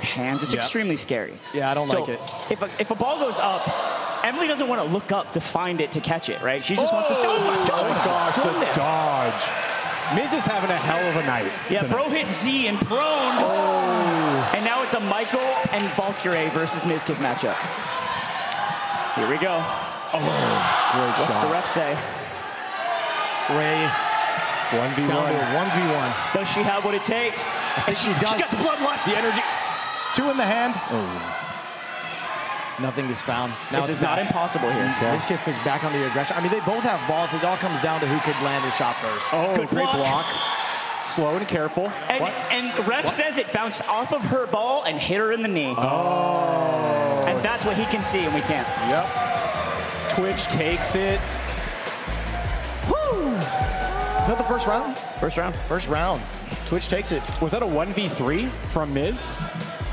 hands. It's Yep. extremely scary. Yeah, I don't So like it. If a, if a ball goes up, Emily doesn't want to look up to find it to catch it, right? She just wants to. Oh, oh my god! Oh my gosh, the dodge. Miz is having a hell of a night. Yeah, tonight. bro hit Z and prone. Oh. And now it's a Michael and Valkyrae versus Mizkif matchup. Here we go. Oh, great What's shot. the ref say? Ray 1v1. down to 1v1. Does she have what it takes? And she does. She got the bloodlust. The energy. Two in the hand. Oh. Nothing is found. Now This it's is not impossible here. This kid is back on the aggression. I mean, they both have balls. It all comes down to who could land the shot first. Oh, Good great block. block. Slow and careful. And, What? and ref says it bounced off of her ball and hit her in the knee. Oh. And that's what he can see and we can't. Yep. Twitch takes it. Is that the first round? First round. First round. Twitch takes it. Was that a 1v3 from Miz?